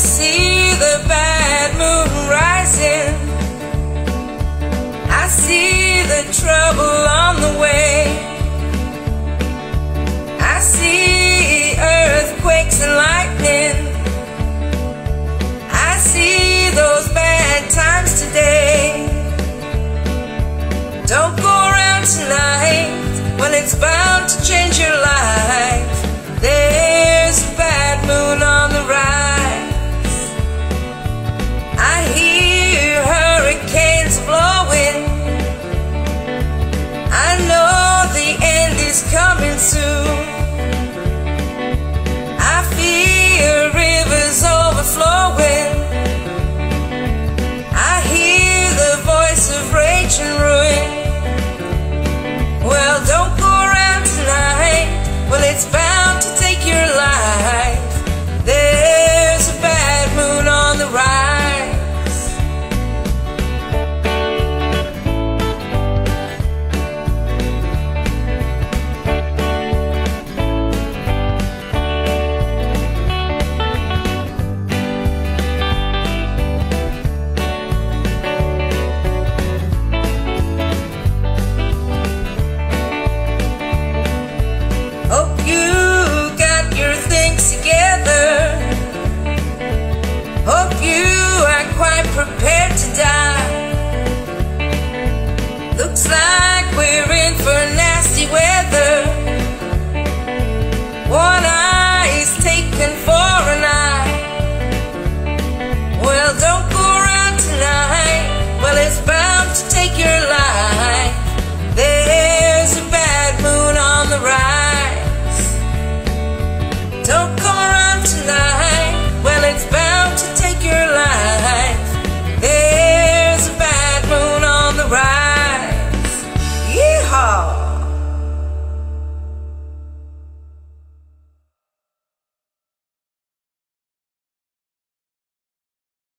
see the bad moon rising. I see the trouble on the way. Ancient I prepared